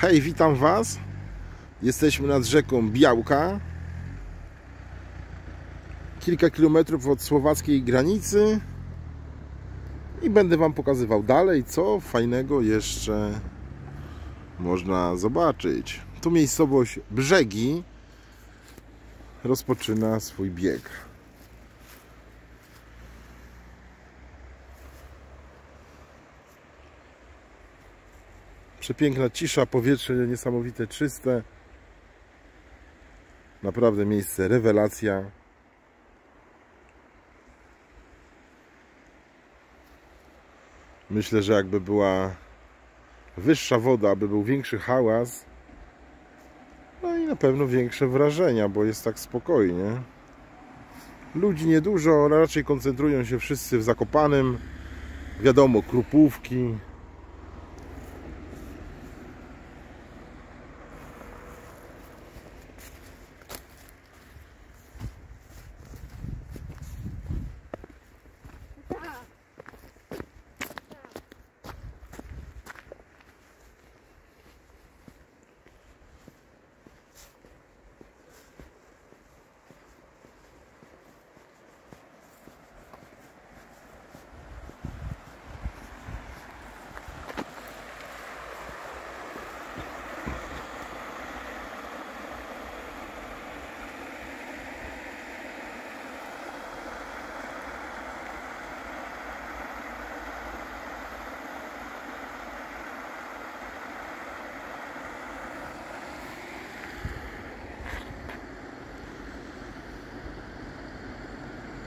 Hej, witam Was. Jesteśmy nad rzeką Białka. Kilka kilometrów od słowackiej granicy. I będę Wam pokazywał dalej, co fajnego jeszcze można zobaczyć. Tu miejscowość Brzegi rozpoczyna swój bieg. Przepiękna cisza, powietrze niesamowite, czyste. Naprawdę miejsce, rewelacja. Myślę, że jakby była wyższa woda, aby był większy hałas, no i na pewno większe wrażenia, bo jest tak spokojnie. Ludzi niedużo, raczej koncentrują się wszyscy w Zakopanym. Wiadomo, krupówki,